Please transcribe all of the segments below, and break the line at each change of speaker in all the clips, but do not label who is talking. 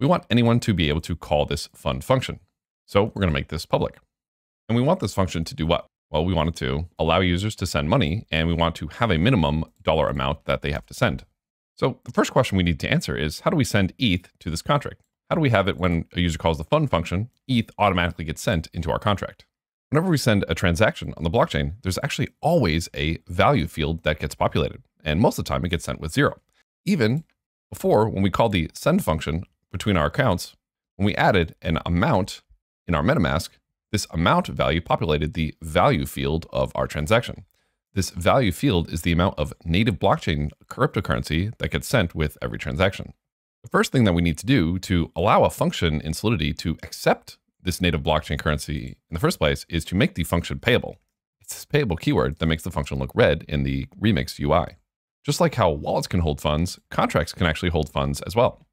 We want anyone to be able to call this fund function. So we're going to make this public. And we want this function to do what? Well, we want it to allow users to send money, and we want to have a minimum dollar amount that they have to send. So the first question we need to answer is how do we send ETH to this contract? How do we have it when a user calls the fund function, ETH automatically gets sent into our contract? Whenever we send a transaction on the blockchain, there's actually always a value field that gets populated. And most of the time it gets sent with zero. Even before, when we call the send function between our accounts, when we added an amount in our MetaMask, this amount value populated the value field of our transaction. This value field is the amount of native blockchain cryptocurrency that gets sent with every transaction. The first thing that we need to do to allow a function in Solidity to accept this native blockchain currency in the first place is to make the function payable. It's this payable keyword that makes the function look red in the Remix UI. Just like how wallets can hold funds, contracts can actually hold funds as well.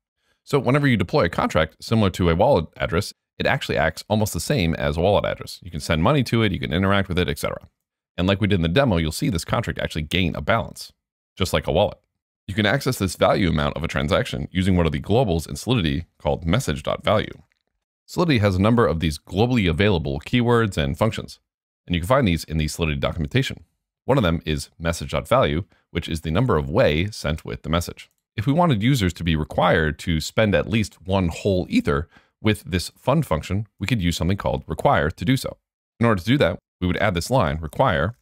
So whenever you deploy a contract similar to a wallet address, it actually acts almost the same as a wallet address. You can send money to it, you can interact with it, etc. And like we did in the demo, you'll see this contract actually gain a balance, just like a wallet. You can access this value amount of a transaction using one of the globals in Solidity called message.value. Solidity has a number of these globally available keywords and functions, and you can find these in the Solidity documentation. One of them is message.value, which is the number of wei sent with the message. If we wanted users to be required to spend at least one whole ether, with this fund function, we could use something called require to do so. In order to do that, we would add this line, require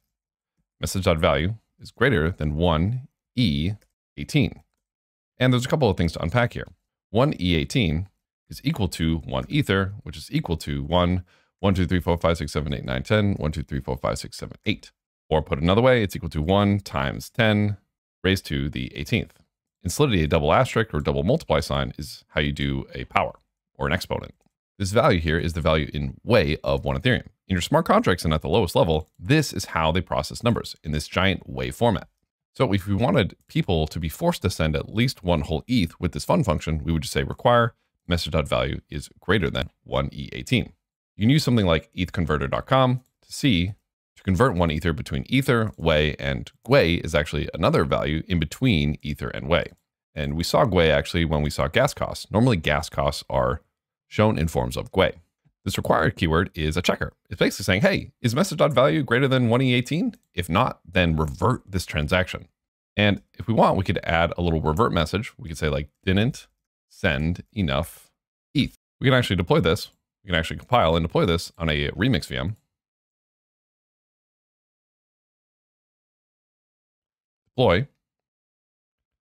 message.value is greater than 1e18. And there's a couple of things to unpack here. 1e18 is equal to 1 ether, which is equal to 1, 1, 2, 3, 4, 5, 6, 7, 8, 9, 10, 1, 2, 3, 4, 5, 6, 7, 8. Or put another way, it's equal to 1 times 10 raised to the 18th. In Solidity, a double asterisk or double multiply sign is how you do a power or an exponent. This value here is the value in wei of one Ethereum. In your smart contracts and at the lowest level, this is how they process numbers in this giant wei format. So if we wanted people to be forced to send at least one whole ETH with this fun function, we would just say require message.value is greater than 1E18. You can use something like ethconverter.com to see to convert one ether between ether, wei, and gwei is actually another value in between ether and wei. And we saw gwei actually when we saw gas costs. Normally gas costs are shown in forms of gwei. This required keyword is a checker. It's basically saying, hey, is message.value greater than 1e18? If not, then revert this transaction. And if we want, we could add a little revert message. We could say like didn't send enough ETH. We can actually deploy this. We can actually compile and deploy this on a remix VM. Deploy.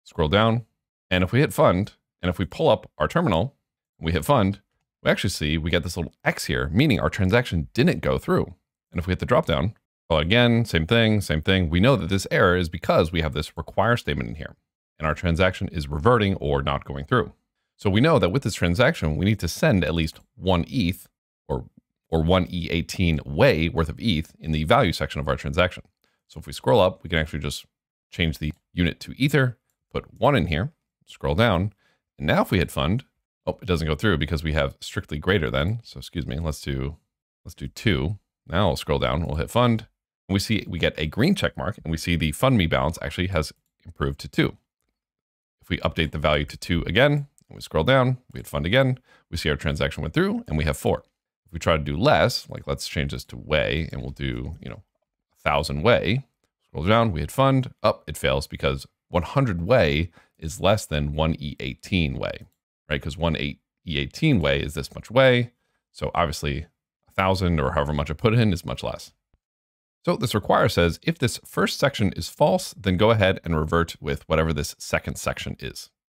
Scroll down. And if we hit fund, and if we pull up our terminal, we hit fund, we actually see we get this little X here, meaning our transaction didn't go through. And if we hit the dropdown, well, again, same thing, same thing. We know that this error is because we have this require statement in here, and our transaction is reverting or not going through. So we know that with this transaction, we need to send at least one ETH or, or one E18 wei worth of ETH in the value section of our transaction. So if we scroll up, we can actually just change the unit to Ether, put one in here, scroll down. And now if we hit fund, oh, it doesn't go through because we have strictly greater than. So excuse me, let's do, let's do two. Now we'll scroll down, we'll hit fund. And we see we get a green check mark and we see the fund me balance actually has improved to two. If we update the value to two again, and we scroll down, we hit fund again, we see our transaction went through and we have four. If we try to do less, like let's change this to wei and we'll do, you know, a thousand wei, scroll down, we hit fund, up, it fails because 100 wei is less than 1E18 wei, right? Because 1 E18 wei is this much wei. So obviously, 1,000 or however much I put in is much less. So this require says if this first section is false, then go ahead and revert with whatever this second section is.